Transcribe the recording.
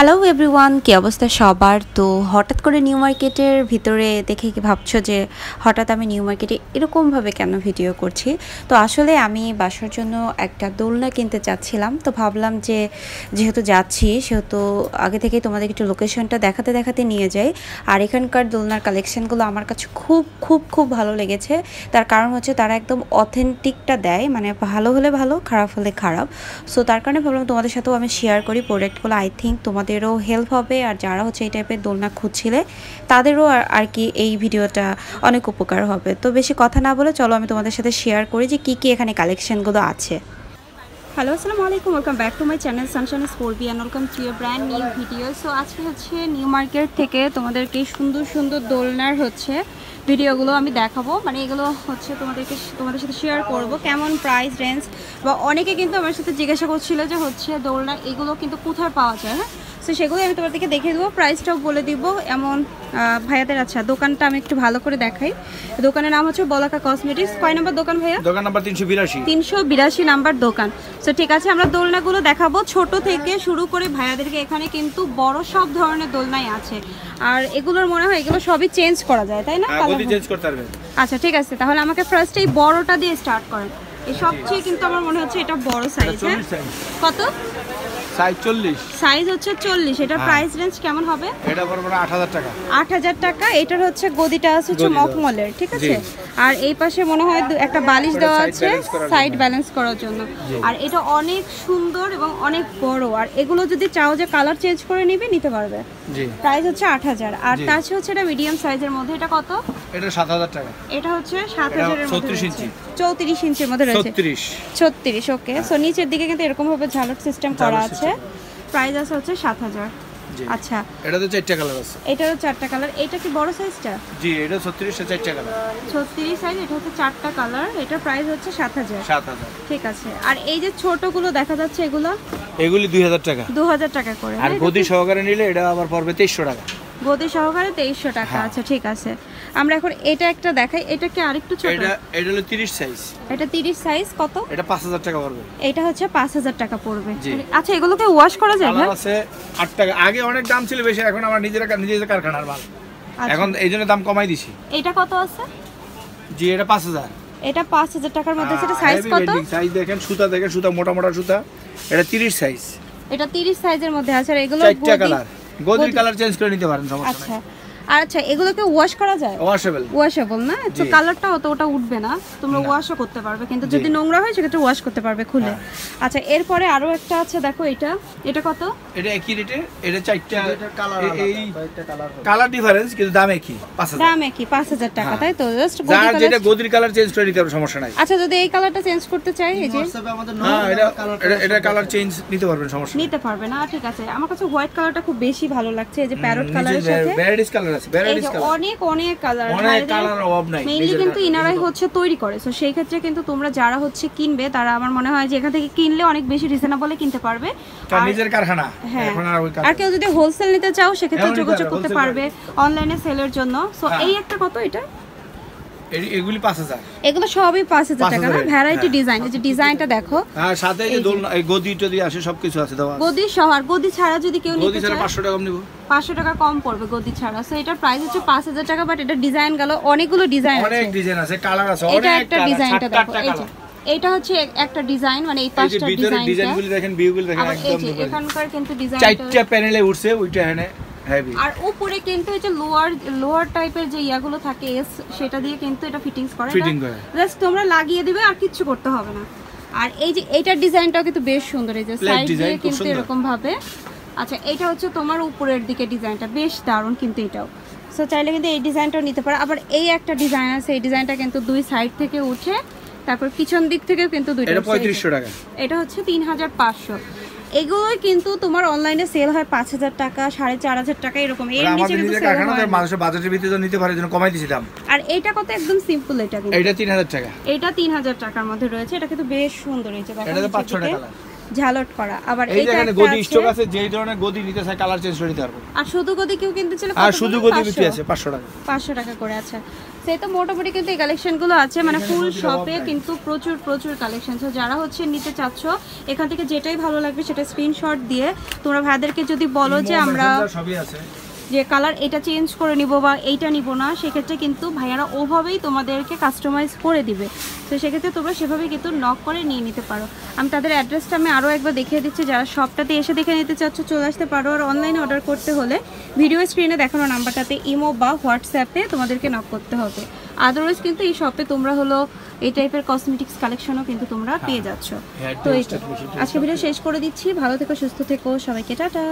Hello everyone কী অবস্থা সবার? তো হঠাৎ করে নিউ মার্কেটের ভিতরে দেখে কি ভাবছ যে হঠাৎ আমি নিউ মার্কেটে এরকমভাবে কেন ভিডিও করছি? তো আসলে আমি বাসার জন্য একটা দোলনা কিনতে চাচ্ছিলাম। তো ভাবলাম যে যেহেতু যাচ্ছি, সেহেতু আগে থেকে তোমাদের একটু লোকেশনটা দেখাতে দেখাতে নিয়ে যাই। আর এখানকার দোলনার কালেকশনগুলো আমার কাছে খুব খুব খুব ভালো লেগেছে। তার কারণ হচ্ছে তারা একদম অথেন্টিকটা দেয়। মানে ভালো হলে ভালো, খারাপ হলে খারাপ। সো তার কারণে ভাবলাম তোমাদের সাথেও আমি শেয়ার করি প্রোডাক্টগুলো আই থিঙ্ক তোমাদেরও হেল্প হবে আর যারা হচ্ছে এই টাইপের দোলনা খুঁজছিলে, তাদেরও আর আর কি এই ভিডিওটা অনেক উপকার হবে। তো বেশি কথা না বলে চলো আমি তোমাদের সাথে শেয়ার করি যে কী কী এখানে কালেকশনগুলো আছে। হ্যালো আসসালামু আলাইকুম welcome back to my channel সানশান স্পোর্বি and welcome to your brand new video so আজকে হচ্ছে নিউ মার্কেট থেকে তোমাদেরকে সুন্দর সুন্দর দোলনার হচ্ছে ভিডিওগুলো আমি দেখাবো। মানে এগুলো হচ্ছে তোমাদেরকে, তোমাদের সাথে শেয়ার করব, কেমন প্রাইস রেঞ্জ বা অনেকে কিন্তু আমার সাথে জিজ্ঞাসা করছিল যে হচ্ছে দোলনা এগুলো কিন্তু কোথায় পাওয়া যায় হ্যাঁ? সো সেগুলো আমি তোমাদেরকে দেখিয়ে দেবো। প্রাইসটাও বলে দিব। এমন ভাইয়াদের আচ্ছা দোকানটা আমি একটু ভালো করে দেখাই। দোকানের নাম হচ্ছে বলাকা কসমেটিক্স। কয় নাম্বার দোকান ভাইয়া? দোকান নাম্বার তিনশো বিরাশি। তিনশো বিরাশি নাম্বার দোকান। তো ঠিক আছে আমরা দোলনাগুলো দেখাবো। ছোট থেকে শুরু করে ভাইয়াদেরকে এখানে কিন্তু বড় সব ধরনের দোলনাই আছে। আর এগুলোর মনে হয় এগুলো সবই চেঞ্জ করা যায় তাই না? হ্যাঁ চেঞ্জ করতে পারবেন আচ্ছা ঠিক আছে তাহলে আমাকে ফার্স্ট এই বড়টা দিয়ে স্টার্ট করেন। এই সবচেয়ে কিন্তু আমার মনে হচ্ছে এটা বড় সাইজ হ্যাঁ? সাইজ কত? সাইজ হচ্ছে চল্লিশ। এটা হ্যাঁ। প্রাইস রেঞ্জ কেমন হবে? এটা পড়বে আট হাজার টাকা। আট হাজার টাকা। এটার হচ্ছে গদিটা আছে হচ্ছে মখমলের ঠিক আছে। আর এই পাশে মনে হয় একটা বালিশ দেওয়া আছে সাইড ব্যালেন্স করার জন্য। আর এটা অনেক সুন্দর এবং অনেক বড়। আর এগুলো যদি চাও যে কালার চেঞ্জ করে নিবে নিতে পারবে। প্রাইস হচ্ছে আট হাজার। আর। তার হচ্ছে এটা মিডিয়াম সাইজের মধ্যে। এটা কত? এটা সাত হাজার টাকা। এটা হচ্ছে সাত হাজারের মধ্যে 36 রয়েছে। ইঞ্চি। চৌত্রিশ ইঞ্চির মধ্যে রয়েছে। ছত্রিশ। ওকে সো নিচের দিকে কিন্তু এরকম ভাবে ঝালট সিস্টেম করা আছে। প্রাইস আছে হচ্ছে সাত হাজার। আচ্ছা। এটা তো চারটা কালার আছে। এটারও চারটা কালার এটা কি বড় সাইজটা জি এটা ছত্রিশ চারটা কালার ছত্রিশ সাইজ এটা হচ্ছে চারটা কালার এটা প্রাইস হচ্ছে সাত হাজার। সাত হাজার। ঠিক আছে। আর এই যে ছোটগুলো দেখা যাচ্ছে এগুলো? এগুলি দুই হাজার টাকা। দু হাজার টাকা করে আর গদি সহকারে নিলে এটা আবার পড়বে 2300 টাকা। গদি সহকারে তেইশশো টাকা। আচ্ছা ঠিক আছে। আমরা এখন এটা একটা দেখাই এটা কি আরেকটু ছোট। এটা এটা হলো তিরিশ সাইজ এটা তিরিশ সাইজ কত? এটা পাঁচ হাজার টাকা পড়বে। এটা হচ্ছে পাঁচ হাজার টাকা পড়বে। আচ্ছা এগুলোকে ওয়াশ করা যায় ভাই? আছে আট টাকা। আগে অনেক দাম ছিল বেশি এখন আমার নিজের নিজেদের কারখানার মাল। আচ্ছা। এখন এই জন্য দাম কমাই দিছি। এটা কত আছে? জি এটা পাঁচ হাজার। এটা পাঁচ হাজার টাকার মধ্যে সেটা সাইজ কত? সাইজ দেখেন সুতা দেখেন সুতা মোটা মোটা সুতা। এটা তিরিশ সাইজ এটা তিরিশ সাইজের মধ্যে আছে আর এগুলো চারটা কালার। গদির কালার চেঞ্জ করে নিতে পারেন সমস্যা আচ্ছা। আর আচ্ছা এগুলোকে ওয়াশ করা যায়? ওয়াশেবল ওয়াশেবল না? তো কালারটা অত ওটা উঠবে না। তোমরা ওয়াশও করতে পারবে কিন্তু যদি নোংরা হয় সেক্ষেত্রে ওয়াশ করতে পারবে খুলে। হ্যাঁ। আচ্ছা এরপরে আরও একটা আছে দেখো এটা। এটা কত? এটা একই রেটে এটা চারটা এ- এই কালার ডিফারেন্স কিন্তু দাম একই পাঁচ হাজার। দাম একই পাঁচ হাজার টাকা হ্যাঁ। তাই তো? জাস্ট যার যেটা গদির কালার চেঞ্জ করে নিতে সমস্যা নাই। আচ্ছা যদি এই কালারটা চেঞ্জ করতে চাই এই যে হ্যাঁ এটা এটা- এটা কালার চেঞ্জ নিতে পারবেন সমস্যা নিতে পারবে না ঠিক আছে। আমার কাছে হোয়াইট কালারটা খুব বেশি ভালো লাগছে এই যে প্যারট কালারের সাথে। ভ্যারাইটিস কালার আছে ভ্যারাইটিস কালার অনেক অনেক কালার অনেক কালার অভাব নাই মেইনলি কিন্তু ইনারাই হচ্ছে তৈরি করে। সো সেই ক্ষেত্রে কিন্তু তোমরা যারা হচ্ছে কিনবে তারা আমার মনে হয় যে এখান থেকে কিনলে অনেক বেশি রিজনেবলে কিনতে পারবে। আর- নিজের কারখানা হ্যাঁ। এখন আর ওই আর কেউ যদি হোলসেল নিতে চাও সেক্ষেত্রে যোগাযোগ করতে পারবে অনলাইনে সেলের জন্য। সো হ্যাঁ। এই একটা কত এটা? এগুলি পাঁচ হাজার। এগুলো সবই পাঁচ হাজার টাকা না? ভ্যারাইটি হ্যাঁ। ডিজাইন এই যে ডিজাইনটা দেখো। আর সাথে এই যে দোলনা এই গদি টদি আসে সবকিছু আছে আছে। গদি সহ আর গদি ছাড়া যদি কেউ গদি ছাড়া চায় পাঁচশো টাকা নিব। পাঁচশো টাকা কম পড়বে গদি ছাড়া। সো এটার প্রাইস হচ্ছে পাঁচ হাজার টাকা বাট এটা ডিজাইন গেল অনেকগুলো ডিজাইন অনেক আছে ডিজাইন আছে কালার আছে এটা একটা ডিজাইনটা দেখো এই যে এটা হচ্ছে একটা ডিজাইন মানে এই এই যে পাঁচটা ভিতরে ডিজাইনটা ডিজাইনগুলি দেখেন ভিউগুলি দেখেন একদম এখানকার কিন্তু ডিজাইনটা চারটা প্যানেলে উঠছে ওইটা এখানে। আর উপরে কিন্তু এই যে লোয়ার লোয়ার টাইপের যে ইয়াগুলো থাকে এস সেটা দিয়ে কিন্তু এটা ফিটিংস করে। Fitting করে। জাস্ট তোমরা লাগিয়ে দিবে আর কিচ্ছু করতে হবে না। আর এই যে এইটার ডিজাইনটাও কিন্তু বেশ সুন্দর এই যে সাইড দিয়ে কিন্তু এরকম ভাবে আচ্ছা এটা হচ্ছে তোমার উপরের দিকে ডিজাইনটা বেশ দারুণ কিন্তু এটাও। সো চাইলে কিন্তু এই ডিজাইনটাও নিতে পারো। আবার এই একটা ডিজাইন আছে এই ডিজাইনটা কিন্তু দুই সাইড থেকে উঠে তারপর পিছন দিক থেকেও কিন্তু দুইটা এটা উঠছে। এই যে- পঁয়ত্রিশশো টাকা। এটা হচ্ছে তিন হাজার পাঁচশো। এগুলোই কিন্তু তোমার অনলাইনে সেল হয় পাঁচ হাজার টাকা সাড়ে চার হাজার টাকা এরকম। এর ওরা নিচে কিন্তু নিজের হয় মানুষের বাজেটের নিতে পারে জন্য কমাই দিছি দাম আর এটা কত একদম সিম্পল এটা কিন্তু। এটা তিন হাজার টাকা। এটা তিন হাজার টাকার মধ্যে রয়েছে এটা কিন্তু বেশ সুন্দর হয়েছে দেখো এটা নিচের ঝালট করা। আবার এই এটা গদি স্টক আছে যেই ধরনের গদি নিতে চাই কালার চেঞ্জ করে দিতে পারব। আর শুধু গদি কেউ কিনতে চাইলে আর শুধু গদি বিক্রি আছে পাঁচশো টাকা। পাঁচশো টাকা করে আছে। সেই তো মোটামুটি কিন্তু এই কালেকশনগুলো আছে মানে ফুল শপে কিন্তু প্রচুর প্রচুর কালেকশন তো যারা হচ্ছে নিতে চাচ্ছ এখান থেকে যেটাই ভালো লাগবে সেটা স্ক্রিনশট দিয়ে তোমরা ভাইদেরকে যদি বলো যে আমরা সবই আছে। যে কালার এটা চেঞ্জ করে নিব বা এইটা নিব না সেক্ষেত্রে কিন্তু ভাইয়ারা ওভাবেই তোমাদেরকে কাস্টমাইজ করে দিবে। তো সেক্ষেত্রে তোমরা সেভাবে কিন্তু নক করে নিয়ে নিতে পারো। আমি তাদের অ্যাড্রেসটা আমি আরও একবার দেখিয়ে দিচ্ছি যারা শপটাতে এসে দেখে নিতে চাচ্ছ চলে আসতে পারো। আর অনলাইনে অর্ডার করতে হলে ভিডিও স্ক্রিনে দেখানো নাম্বারটাতে ইমো বা হোয়াটসঅ্যাপে তোমাদেরকে নক করতে হবে। আদারওয়াইজ কিন্তু এই শপে তোমরা হলো এই টাইপের কসমেটিক্স কালেকশনও কিন্তু তোমরা পেয়ে যাচ্ছ। হ্যাঁ, তো. আজকে ভিডিও শেষ করে দিচ্ছি। ভালো থেকো সুস্থ থেকো। সবাইকে টাটা।